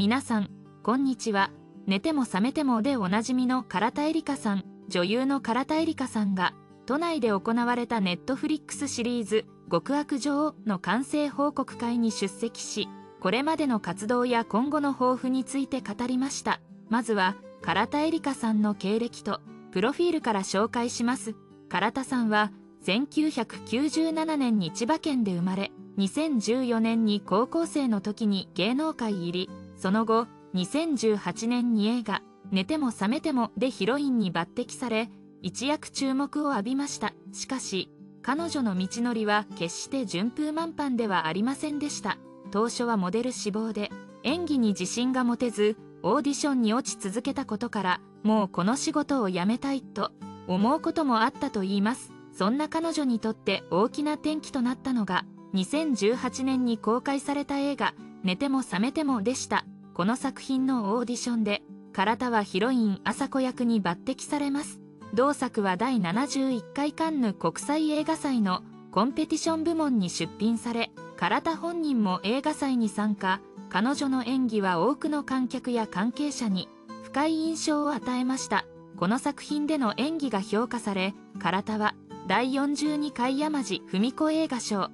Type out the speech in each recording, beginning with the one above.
皆さん、こんにちは。寝ても覚めてもでおなじみの唐田絵里香さん、女優の唐田絵里香さんが、都内で行われたネットフリックスシリーズ、極悪女王の完成報告会に出席し、これまでの活動や今後の抱負について語りました。まずは、唐田絵里香さんの経歴と、プロフィールから紹介します。唐田さんは、1997年に千葉県で生まれ、2014年に高校生の時に芸能界入り、その後、2018年に映画、寝ても覚めてもでヒロインに抜擢され、一躍注目を浴びました。しかし、彼女の道のりは決して順風満帆ではありませんでした。当初はモデル志望で、演技に自信が持てず、オーディションに落ち続けたことから、もうこの仕事を辞めたいと思うこともあったといいます。そんな彼女にとって大きな転機となったのが、2018年に公開された映画、寝ても覚めてもでした。この作品のオーディションで、唐田はヒロイン朝子役に抜擢されます。同作は第71回カンヌ国際映画祭のコンペティション部門に出品され、唐田本人も映画祭に参加、彼女の演技は多くの観客や関係者に深い印象を与えました。この作品での演技が評価され、唐田は第42回山路文子映画賞、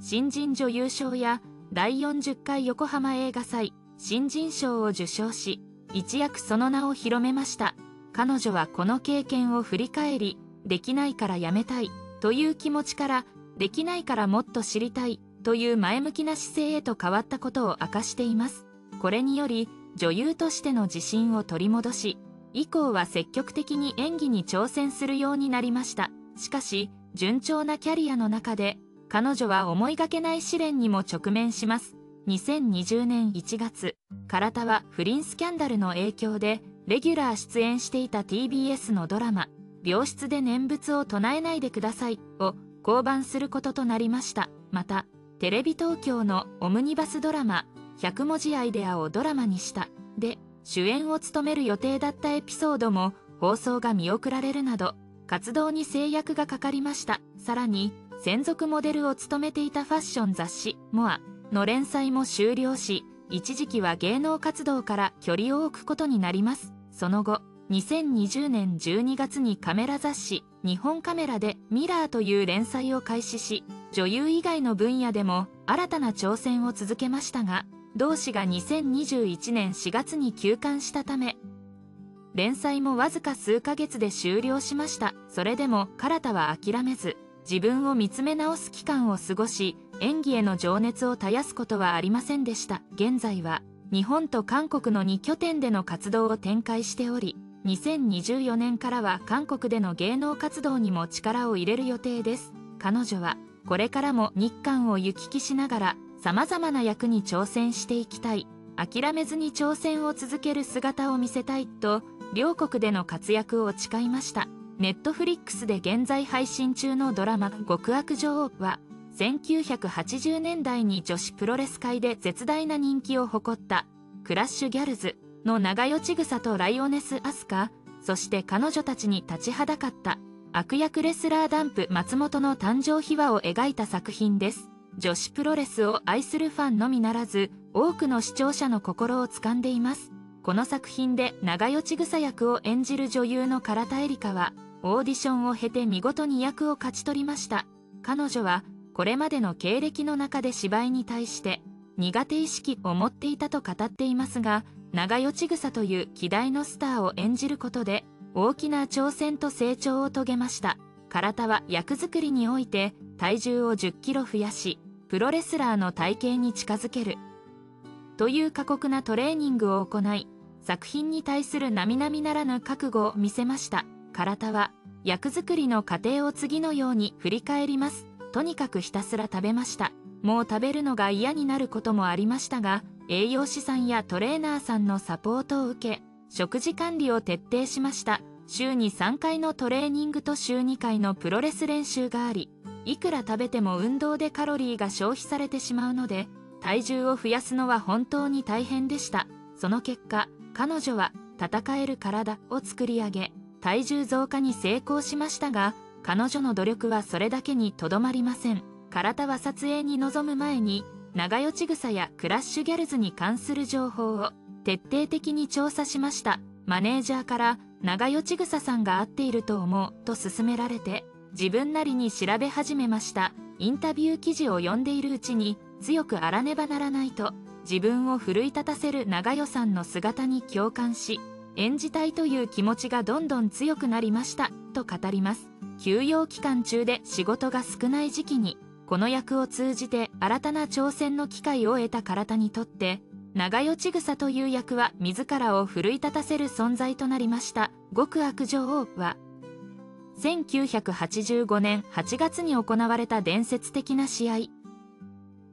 新人女優賞や第40回横浜映画祭新人賞を受賞し、一躍その名を広めました。彼女はこの経験を振り返り、できないからやめたいという気持ちから、できないからもっと知りたいという前向きな姿勢へと変わったことを明かしています。これにより、女優としての自信を取り戻し、以降は積極的に演技に挑戦するようになりました。しかし、順調なキャリアの中で、彼女は思いがけない試練にも直面します。2020年1月、唐田は不倫スキャンダルの影響で、レギュラー出演していた TBS のドラマ、病室で念仏を唱えないでくださいを降板することとなりました。また、テレビ東京のオムニバスドラマ、100文字アイデアをドラマにした、で、主演を務める予定だったエピソードも放送が見送られるなど、活動に制約がかかりました。さらに、専属モデルを務めていたファッション雑誌、モアの連載も終了し、一時期は芸能活動から距離を置くことになります。その後、2020年12月にカメラ雑誌、日本カメラでミラーという連載を開始し、女優以外の分野でも新たな挑戦を続けましたが、同誌が2021年4月に休刊したため、連載もわずか数ヶ月で終了しました。それでも、唐田は諦めず、自分を見つめ直す期間を過ごし、演技への情熱を絶やすことはありませんでした。現在は、日本と韓国の2拠点での活動を展開しており、2024年からは韓国での芸能活動にも力を入れる予定です。彼女は、これからも日韓を行き来しながら、様々な役に挑戦していきたい。諦めずに挑戦を続ける姿を見せたいと、両国での活躍を誓いました。ネットフリックスで現在配信中のドラマ「極悪女王」は1980年代に女子プロレス界で絶大な人気を誇ったクラッシュギャルズの長与千草とライオネス・アスカそして彼女たちに立ちはだかった悪役レスラーダンプ松本の誕生秘話を描いた作品です。女子プロレスを愛するファンのみならず多くの視聴者の心を掴んでいます。この作品で長与千草役を演じる女優の唐田絵里香はオーディションを経て見事に役を勝ち取りました。彼女は、これまでの経歴の中で芝居に対して苦手意識を持っていたと語っていますが、長与千草という希代のスターを演じることで、大きな挑戦と成長を遂げました。唐田は役作りにおいて体重を10キロ増やし、プロレスラーの体型に近づける。という過酷なトレーニングを行い、作品に対する並々ならぬ覚悟を見せました。唐田は役作りの過程を次のように振り返ります。とにかくひたすら食べました。もう食べるのが嫌になることもありましたが、栄養士さんやトレーナーさんのサポートを受け、食事管理を徹底しました。週に3回のトレーニングと週2回のプロレス練習があり、いくら食べても運動でカロリーが消費されてしまうので、体重を増やすのは本当に大変でした。その結果、彼女は戦える体を作り上げ、体重増加に成功しましたが、彼女の努力はそれだけにとどまりません。体は撮影に臨む前に、長与千草やクラッシュギャルズに関する情報を徹底的に調査しましたマネージャーから長与千草さんが合っていると思うと勧められて自分なりに調べ始めましたインタビュー記事を読んでいるうちに強くあらねばならないと自分を奮い立たせる長与さんの姿に共感し演じたいという気持ちがどんどん強くなりましたと語ります。休養期間中で仕事が少ない時期にこの役を通じて新たな挑戦の機会を得た体にとって長与千草という役は自らを奮い立たせる存在となりました。極悪女王は1985年8月に行われた伝説的な試合。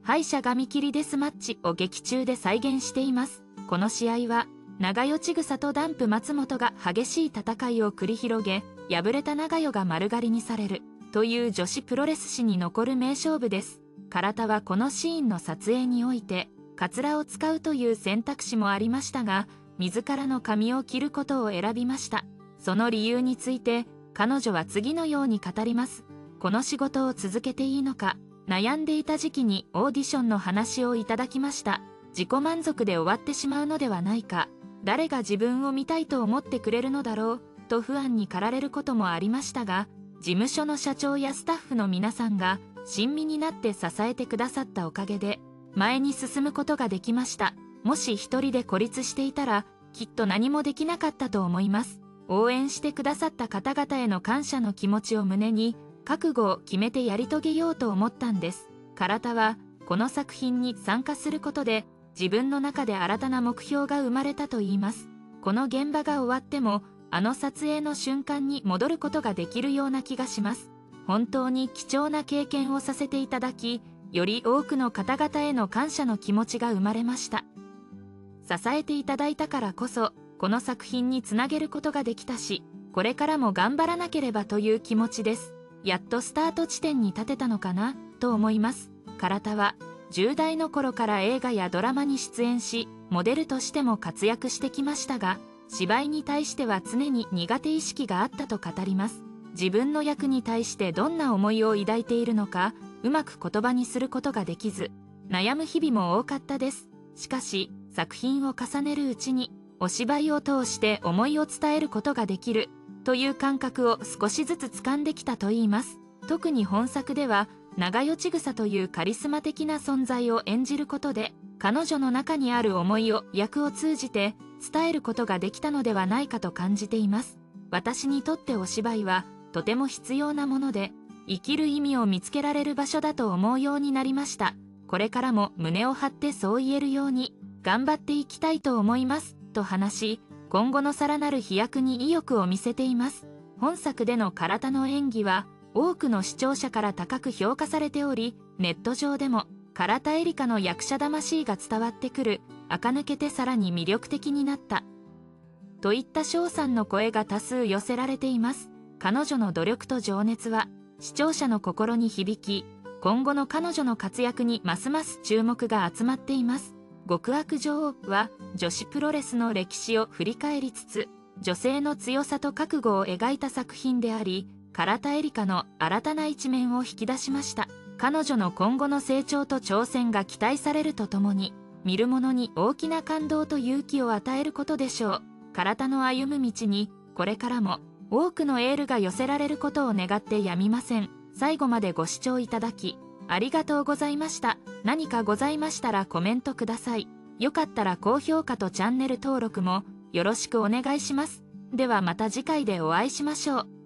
敗者紙切りデスマッチを劇中で再現しています。この試合は長与千草とダンプ松本が激しい戦いを繰り広げ敗れた長与が丸刈りにされるという女子プロレス史に残る名勝負です。唐田はこのシーンの撮影においてカツラを使うという選択肢もありましたが自らの髪を切ることを選びました。その理由について彼女は次のように語ります。この仕事を続けていいのか悩んでいた時期にオーディションの話をいただきました。自己満足で終わってしまうのではないか。誰が自分を見たいと思ってくれるのだろうと不安に駆られることもありましたが事務所の社長やスタッフの皆さんが親身になって支えてくださったおかげで前に進むことができました。もし一人で孤立していたらきっと何もできなかったと思います。応援してくださった方々への感謝の気持ちを胸に覚悟を決めてやり遂げようと思ったんです。唐田はこの作品に参加することで自分の中で新たな目標が生まれたといいます。この現場が終わってもあの撮影の瞬間に戻ることができるような気がします。本当に貴重な経験をさせていただきより多くの方々への感謝の気持ちが生まれました。支えていただいたからこそこの作品につなげることができたしこれからも頑張らなければという気持ちです。やっとスタート地点に立てたのかなと思います。唐田は10代の頃から映画やドラマに出演しモデルとしても活躍してきましたが芝居に対しては常に苦手意識があったと語ります。自分の役に対してどんな思いを抱いているのかうまく言葉にすることができず悩む日々も多かったです。しかし作品を重ねるうちにお芝居を通して思いを伝えることができるという感覚を少しずつ掴んできたといいます。特に本作では長与千草というカリスマ的な存在を演じることで彼女の中にある思いを役を通じて伝えることができたのではないかと感じています。私にとってお芝居はとても必要なもので生きる意味を見つけられる場所だと思うようになりました。これからも胸を張ってそう言えるように頑張っていきたいと思います。と話し今後のさらなる飛躍に意欲を見せています。本作での体の演技は多くの視聴者から高く評価されておりネット上でも唐田エリカの役者魂が伝わってくる垢抜けてさらに魅力的になった。といった賞賛の声が多数寄せられています。彼女の努力と情熱は視聴者の心に響き今後の彼女の活躍にますます注目が集まっています。極悪女王は女子プロレスの歴史を振り返りつつ女性の強さと覚悟を描いた作品であり唐田エリカの新たな一面を引き出しました。彼女の今後の成長と挑戦が期待されるとともに見る者に大きな感動と勇気を与えることでしょう。唐田の歩む道にこれからも多くのエールが寄せられることを願ってやみません。最後までご視聴いただきありがとうございました。何かございましたらコメントください。よかったら高評価とチャンネル登録もよろしくお願いします。ではまた次回でお会いしましょう。